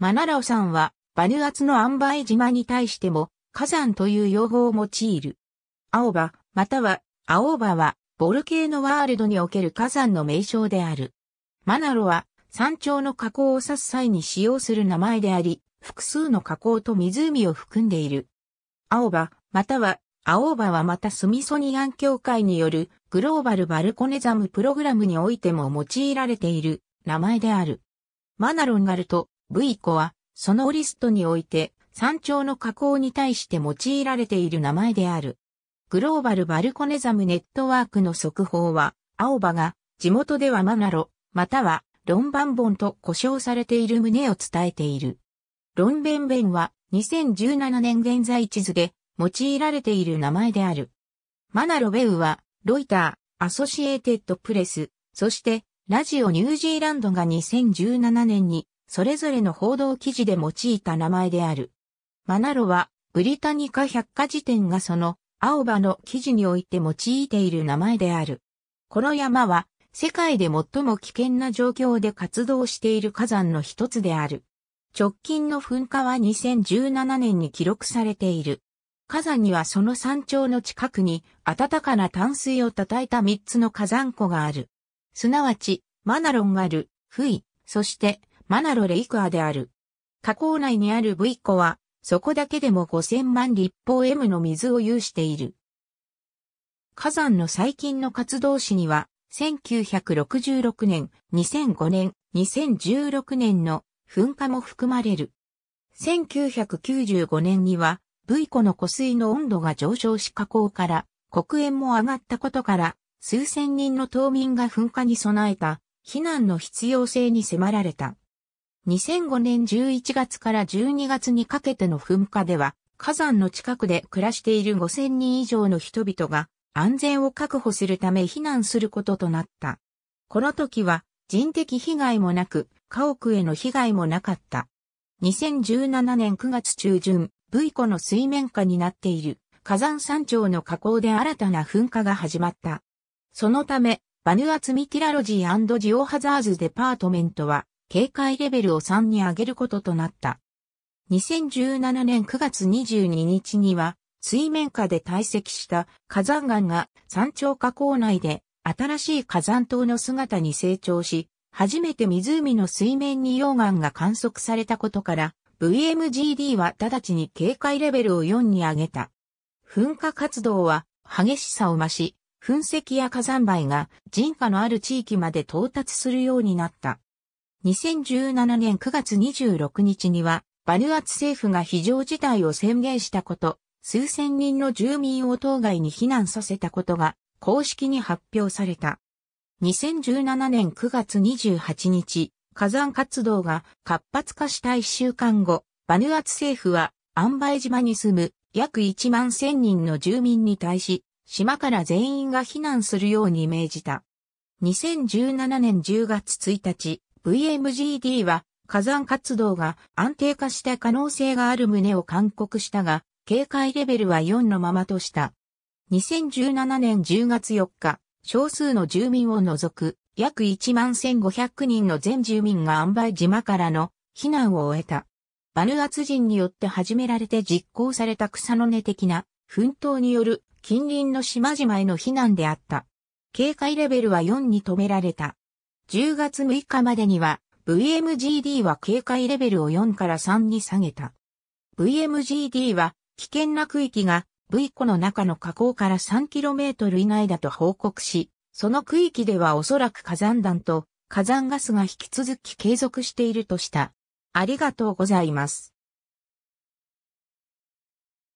マナラオさんは、バヌアツのアンバイ島に対しても、火山という用語を用いる。青葉、または、青葉は、ボルケーノワールドにおける火山の名称である。マナロは、山頂の火口を指す際に使用する名前であり、複数の火口と湖を含んでいる。青葉、または、青葉はまたスミソニアン協会によるグローバルバルコネザムプログラムにおいても用いられている名前である。マナロンガルト、ブイコは、そのリストにおいて、山頂の火口に対して用いられている名前である。グローバルバルコネザムネットワークの速報は、青葉が、地元ではマナロ、または、ロンバンボンと呼称されている旨を伝えている。ロンベンベンは、2017年現在地図で、用いられている名前である。マナロベウは、ロイター、アソシエーテッドプレス、そして、ラジオニュージーランドが2017年にそれぞれの報道記事で用いた名前である。マナロは、ブリタニカ百科事典がその、青葉の記事において用いている名前である。この山は、世界で最も危険な状況で活動している火山の一つである。直近の噴火は2017年に記録されている。火山にはその山頂の近くに暖かな淡水を叩いた三つの火山湖がある。すなわち、マナロンがある、フイ、そしてマナロレイクアである。河口内にある V 湖は、そこだけでも5000万立方 M の水を有している。火山の最近の活動史には、1966年、2005年、2016年の噴火も含まれる。1995年には、V 湖の湖水の温度が上昇し河口から黒煙も上がったことから、数千人の島民が噴火に備えた避難の必要性に迫られた。2005年11月から12月にかけての噴火では、火山の近くで暮らしている5000人以上の人々が安全を確保するため避難することとなった。この時は人的被害もなく、家屋への被害もなかった。2017年9月中旬、V 湖の水面下になっている火山山頂の火口で新たな噴火が始まった。そのため、バヌアツミティラロジージオハザーズデパートメントは警戒レベルを3に上げることとなった。2017年9月22日には、水面下で堆積した火山岩が山頂火口内で新しい火山島の姿に成長し、初めて湖の水面に溶岩が観測されたことから、VMGD は直ちに警戒レベルを4に上げた。噴火活動は激しさを増し、噴石や火山灰が人家のある地域まで到達するようになった。2017年9月26日には、バヌアツ政府が非常事態を宣言したこと、数千人の住民を当該に避難させたことが公式に発表された。2017年9月28日、火山活動が活発化した1週間後、バヌアツ政府はアンバイ島に住む約1万1000人の住民に対し、島から全員が避難するように命じた。2017年10月1日、VMGD は火山活動が安定化した可能性がある旨を勧告したが、警戒レベルは4のままとした。2017年10月4日、少数の住民を除く約1万1500人の全住民がアンバイ島からの避難を終えた。バヌアツ人によって始められて実行された草の根的な奮闘による近隣の島々への避難であった。警戒レベルは4に止められた。10月6日までには VMGD は警戒レベルを4から3に下げた。VMGD は危険な区域が V 湖の中の河口から 3km 以内だと報告し、その区域ではおそらく火山弾と火山ガスが引き続き継続しているとした。ありがとうございます。